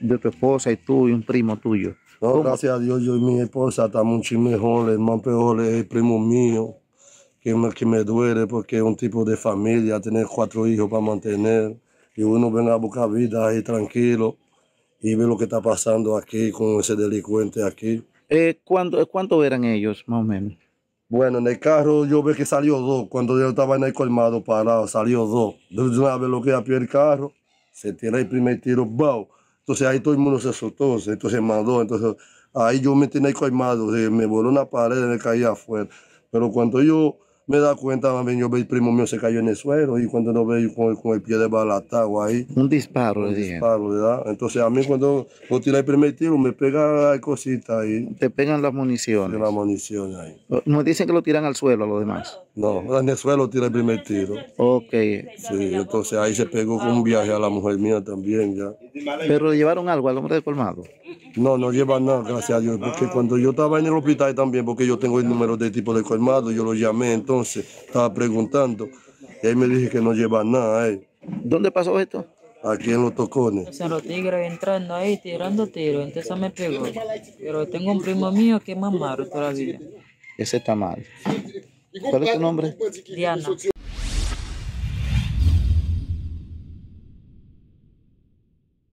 de tu esposa y tú y un primo tuyo. No, ¿Cómo? gracias a Dios, yo y mi esposa estamos mucho mejor. El más peor es el primo mío, que me, que me duele porque es un tipo de familia, tener cuatro hijos para mantener. Y uno viene a buscar vida ahí tranquilo y ve lo que está pasando aquí con ese delincuente aquí. Eh, ¿cuánto, ¿Cuánto eran ellos, más o menos? Bueno, en el carro yo ve que salió dos. Cuando yo estaba en el colmado parado, salió dos. De una vez lo que a pie el carro, se tira el primer tiro, ¡bow! Entonces ahí todo el mundo se soltó, entonces mandó. Entonces ahí yo me tenía eh, me voló una pared y me caí afuera. Pero cuando yo me da cuenta, más bien yo veo el primo mío se cayó en el suelo y cuando lo veo con, con el pie desbaratado ahí, Un disparo, le un dijeron. disparo, ¿verdad? Entonces a mí cuando yo tiré el primer tiro, me pega la cosita ahí, Te pegan las de municiones. la munición ahí. Nos dicen que lo tiran al suelo a los demás. No, en el suelo tiré el primer tiro. Ok. Sí, entonces ahí se pegó con un viaje a la mujer mía también ya. Pero le llevaron algo al hombre de colmado. No, no lleva nada, gracias a Dios, porque cuando yo estaba en el hospital también, porque yo tengo el número de tipo de colmado, yo lo llamé entonces, estaba preguntando, y ahí me dije que no lleva nada, eh, ¿Dónde pasó esto? aquí en los tocones. O sea, los tigres entrando ahí, tirando tiros, entonces me pegó. Pero tengo un primo mío que es más malo todavía. Ese está mal. ¿Cuál es tu nombre? Diana.